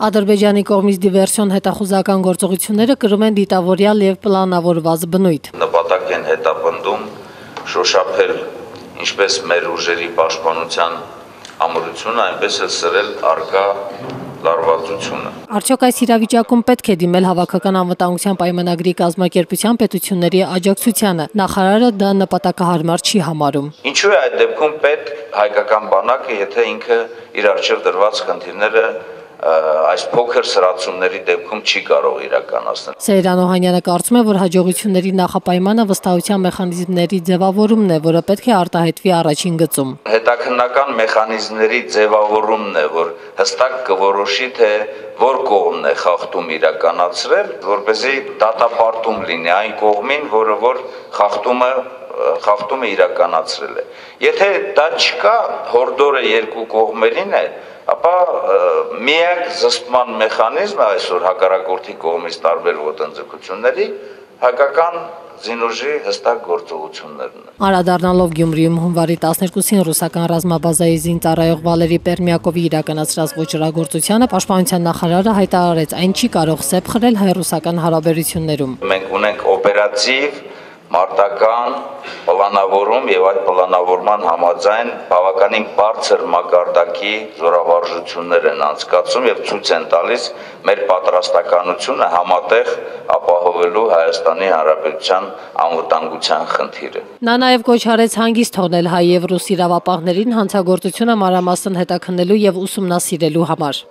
Ադրբեջանի կողմից դիվերսիոն հետախուզական գործողությունները կրում են դիտավորյալ եւ պլանավորված բնույթ։ Նպատակ են հետապնդում շոշափել ինչպես մեր ուժերի պաշտպանության ամրությունը, այնպես էլ սրել արկա լարվածությունը։ Արդյոք այս իրավիճակում պետք է դիմել հավաքական անվտանգության պայմանագրի կազմակերպության պետությունների աջակցությանը։ Նախարարը դա նպատակահարմար չի համարում։ Ինչու է այդ դեպքում պետք հայկական բանակը, եթե ինքը իր արժեր դրված խնդիրները այս փոքր սրացումների դեպքում չի կարող իրականացնել։ Սեյրան Օհանյանը կարծում է, որ հաջողությունների նախապայմանը վստահության մեխանիզմների ձևավորումն է, որը պետք է արտահայտվի առաջին գծում։ Հետաքննական մեխանիզմների ձևավորումն է, որ հստակ կորոշի թե որ կողմն է խախտում իրականացրել, որ เป զի դատապարտում լինի այն կողմին, որը որ խախտումը խախտումը իրականացրել է։ Եթե դա չկա, հորդորը երկու կողմերին է, ապա միակ զսպման մեխանիզմը այսօր հակառակորդի կողմից տարբեր ոտնձգությունների հայկական զինուժի հստակ գործողություններն են։ Անդրադառնալով Գյումրիում հունվարի 12-ին ռուսական ռազմաբազայի զինծառայող Վալերի Պերմյակովի իրականացրած ոչռագործությանը պաշտպանության նախարարը հայտարարեց, այն չի կարող սեփ խրել հայ-ռուսական հարաբերություններում։ Մենք ունենք օպերատիվ մարտական պլանավորում եւ այդ պլանավորման համաձայն բավականին բարձր մակարդակի զորավարժություններ են անցկացում եւ ցույց են տալիս մեր պատրաստականությունը համատեղ ապահովելու Հայաստանի Հանրապետության անվտանգության խնդիրը։ Նա նաև կոչ արեց հանգիստ թողնել հայ եւ ռուս իրավապահներին հանցագործությունը մանրամասն հետաքննելու եւ ուսումնասիրելու համար։